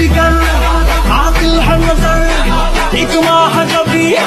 فكر عاطل حنظر حكمة حجبية